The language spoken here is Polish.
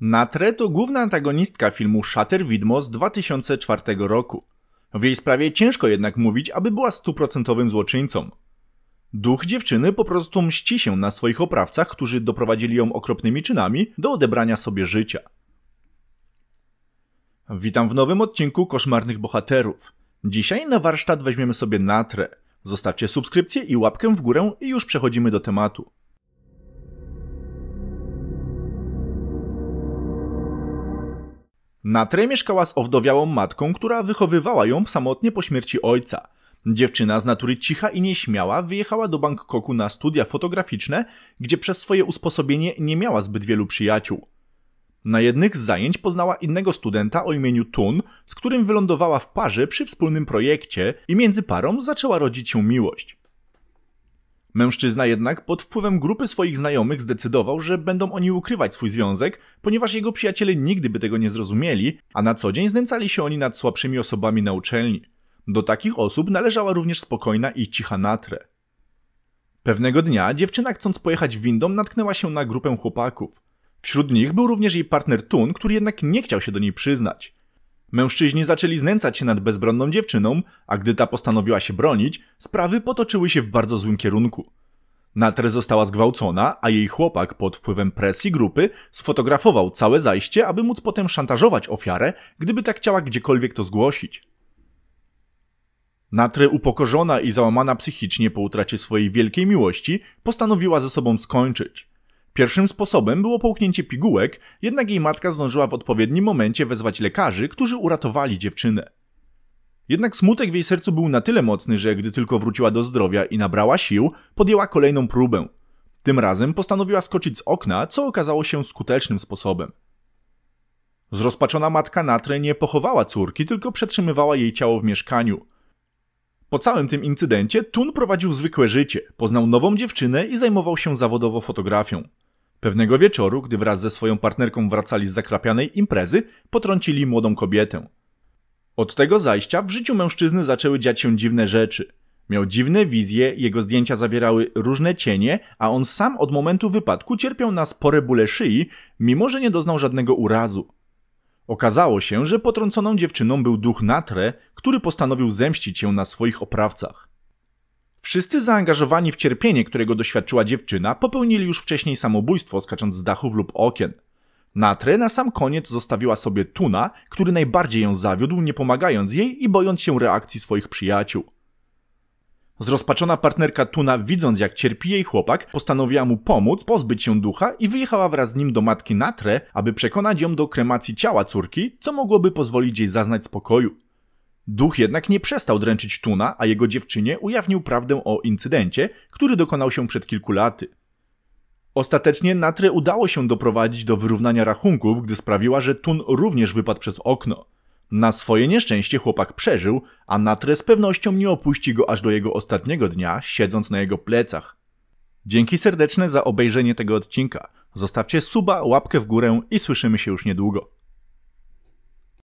Natre to główna antagonistka filmu Shatter Widmo z 2004 roku. W jej sprawie ciężko jednak mówić, aby była stuprocentowym złoczyńcą. Duch dziewczyny po prostu mści się na swoich oprawcach, którzy doprowadzili ją okropnymi czynami do odebrania sobie życia. Witam w nowym odcinku Koszmarnych Bohaterów. Dzisiaj na warsztat weźmiemy sobie Natrę. Zostawcie subskrypcję i łapkę w górę i już przechodzimy do tematu. Natre mieszkała z owdowiałą matką, która wychowywała ją samotnie po śmierci ojca. Dziewczyna z natury cicha i nieśmiała wyjechała do Bangkoku na studia fotograficzne, gdzie przez swoje usposobienie nie miała zbyt wielu przyjaciół. Na jednych z zajęć poznała innego studenta o imieniu Tun, z którym wylądowała w parze przy wspólnym projekcie i między parą zaczęła rodzić się miłość. Mężczyzna jednak pod wpływem grupy swoich znajomych zdecydował, że będą oni ukrywać swój związek, ponieważ jego przyjaciele nigdy by tego nie zrozumieli, a na co dzień znęcali się oni nad słabszymi osobami na uczelni. Do takich osób należała również spokojna i cicha Natre. Pewnego dnia dziewczyna chcąc pojechać windą natknęła się na grupę chłopaków. Wśród nich był również jej partner Tun, który jednak nie chciał się do niej przyznać. Mężczyźni zaczęli znęcać się nad bezbronną dziewczyną, a gdy ta postanowiła się bronić, sprawy potoczyły się w bardzo złym kierunku. Natre została zgwałcona, a jej chłopak pod wpływem presji grupy sfotografował całe zajście, aby móc potem szantażować ofiarę, gdyby tak chciała gdziekolwiek to zgłosić. Natre upokorzona i załamana psychicznie po utracie swojej wielkiej miłości, postanowiła ze sobą skończyć. Pierwszym sposobem było połknięcie pigułek, jednak jej matka zdążyła w odpowiednim momencie wezwać lekarzy, którzy uratowali dziewczynę. Jednak smutek w jej sercu był na tyle mocny, że gdy tylko wróciła do zdrowia i nabrała sił, podjęła kolejną próbę. Tym razem postanowiła skoczyć z okna, co okazało się skutecznym sposobem. Zrozpaczona matka Natre nie pochowała córki, tylko przetrzymywała jej ciało w mieszkaniu. Po całym tym incydencie Tun prowadził zwykłe życie, poznał nową dziewczynę i zajmował się zawodowo fotografią. Pewnego wieczoru, gdy wraz ze swoją partnerką wracali z zakrapianej imprezy, potrącili młodą kobietę. Od tego zajścia w życiu mężczyzny zaczęły dziać się dziwne rzeczy. Miał dziwne wizje, jego zdjęcia zawierały różne cienie, a on sam od momentu wypadku cierpiał na spore bóle szyi, mimo że nie doznał żadnego urazu. Okazało się, że potrąconą dziewczyną był duch Natre, który postanowił zemścić się na swoich oprawcach. Wszyscy zaangażowani w cierpienie, którego doświadczyła dziewczyna, popełnili już wcześniej samobójstwo, skacząc z dachów lub okien. Natre na sam koniec zostawiła sobie Tuna, który najbardziej ją zawiódł, nie pomagając jej i bojąc się reakcji swoich przyjaciół. Zrozpaczona partnerka Tuna, widząc jak cierpi jej chłopak, postanowiła mu pomóc pozbyć się ducha i wyjechała wraz z nim do matki Natre, aby przekonać ją do kremacji ciała córki, co mogłoby pozwolić jej zaznać spokoju. Duch jednak nie przestał dręczyć Tuna, a jego dziewczynie ujawnił prawdę o incydencie, który dokonał się przed kilku laty. Ostatecznie Natre udało się doprowadzić do wyrównania rachunków, gdy sprawiła, że Tun również wypadł przez okno. Na swoje nieszczęście chłopak przeżył, a Natre z pewnością nie opuści go aż do jego ostatniego dnia, siedząc na jego plecach. Dzięki serdeczne za obejrzenie tego odcinka. Zostawcie suba, łapkę w górę i słyszymy się już niedługo.